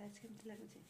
Ice cream তো লাগছে।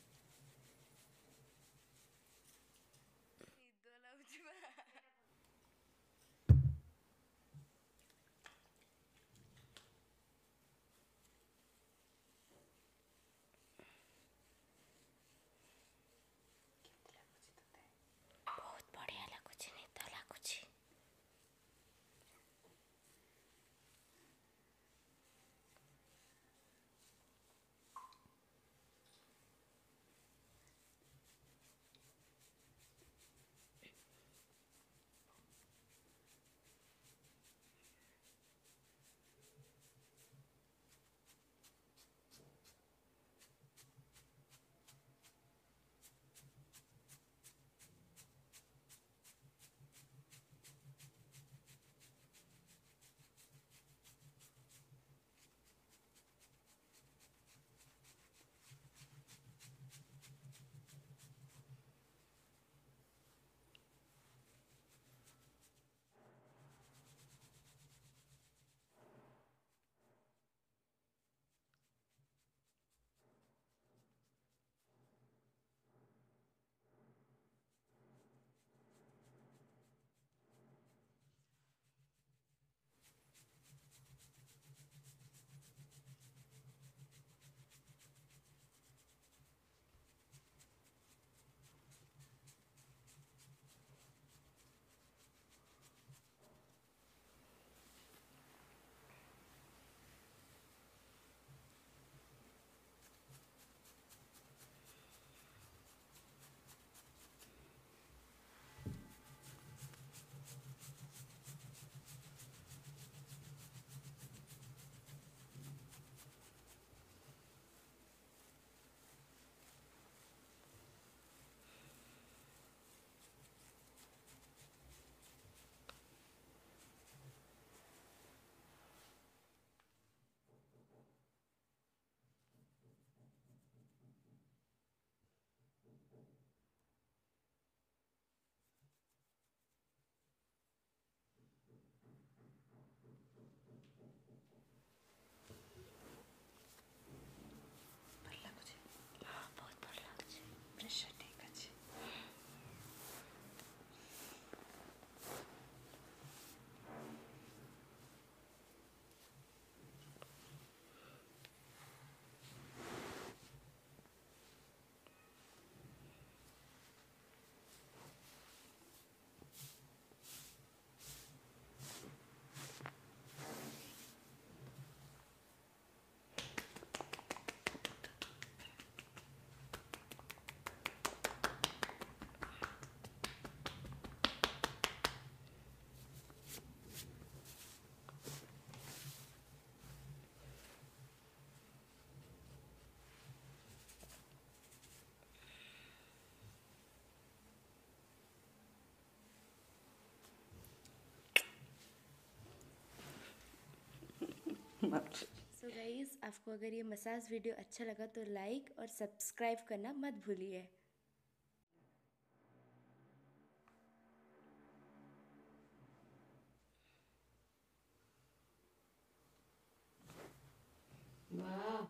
So guys आपको अगर ये मसाज वीडियो अच्छा लगा तो लाइक और सब्सक्राइब करना मत भूलिए।